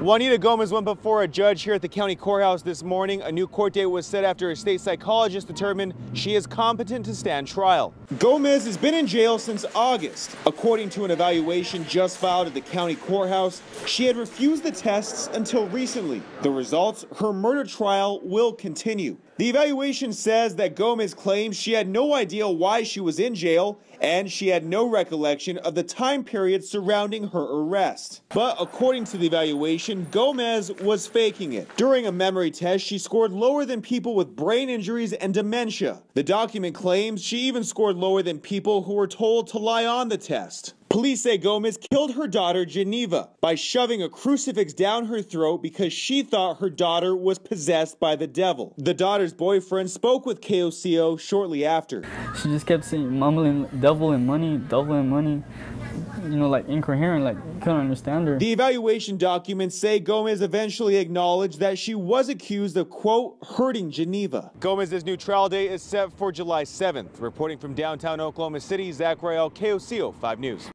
Juanita Gomez went before a judge here at the county courthouse this morning. A new court date was set after a state psychologist determined she is competent to stand trial. Gomez has been in jail since August. According to an evaluation just filed at the county courthouse, she had refused the tests until recently. The results, her murder trial will continue. The evaluation says that Gomez claims she had no idea why she was in jail and she had no recollection of the time period surrounding her arrest. But according to the evaluation, Gomez was faking it. During a memory test, she scored lower than people with brain injuries and dementia. The document claims she even scored lower than people who were told to lie on the test. Police say Gomez killed her daughter Geneva by shoving a crucifix down her throat because she thought her daughter was possessed by the devil. The daughter's boyfriend spoke with KOCO shortly after. She just kept saying, mumbling, devil and money, devil and money. You know, like incoherent, like couldn't understand her. The evaluation documents say Gomez eventually acknowledged that she was accused of, quote, hurting Geneva. Gomez's new trial date is set for July 7th. Reporting from downtown Oklahoma City, Zach Royale, KOCO 5 News.